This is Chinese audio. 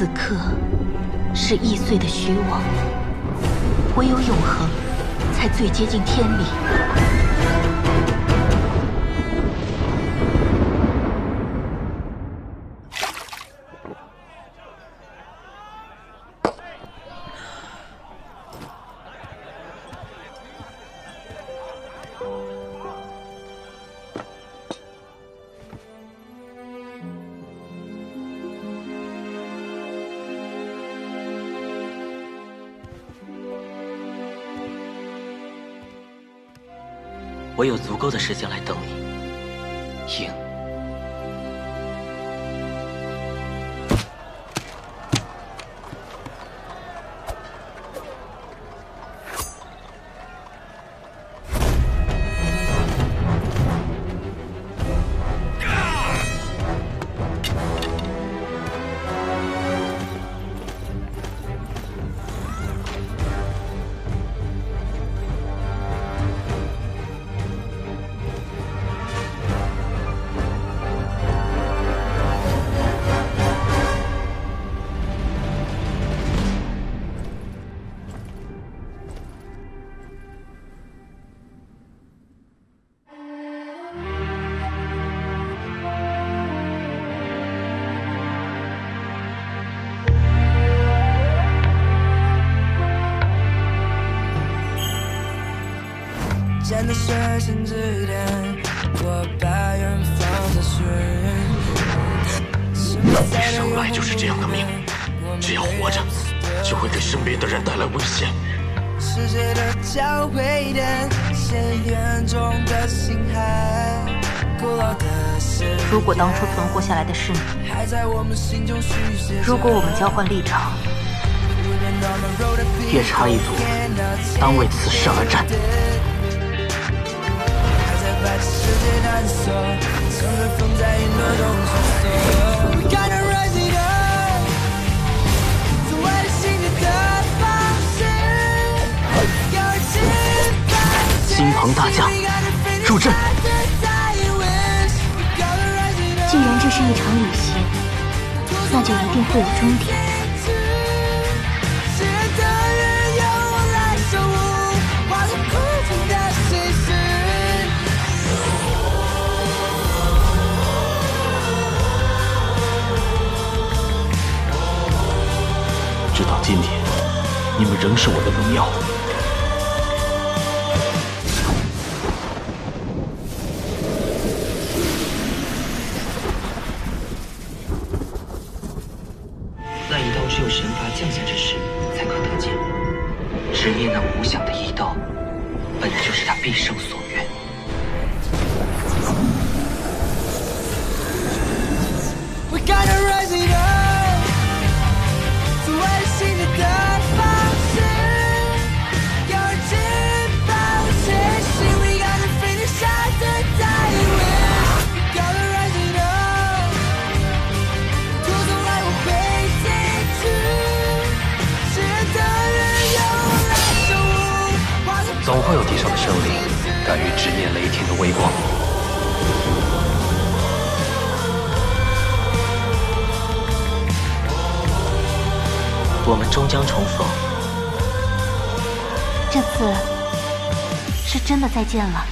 此刻是易碎的虚妄，唯有永恒才最接近天理。我有足够的时间来等你，赢。真之点，我把生来就是这样的命，只要活着，就会给身边的人带来危险。世界的交汇点，中的星海，古老的誓言如果当初存活下来的是你，如果我们交换立场，夜叉一族当为此事而战。还在把这世界探索，乘着风在云朵中穿梭。We gotta rise it up，做为了信念的方式，要而击败金鹏大将入阵。既然这是一场旅行，那就一定会有终点。今天，你们仍是我的荣耀。那一刀只有神罚降下之时才可得见。执念那无想的一刀，本就是他毕生所愿。总会有地上的生灵，敢于直面雷霆的微光。我们终将重逢。这次是真的再见了。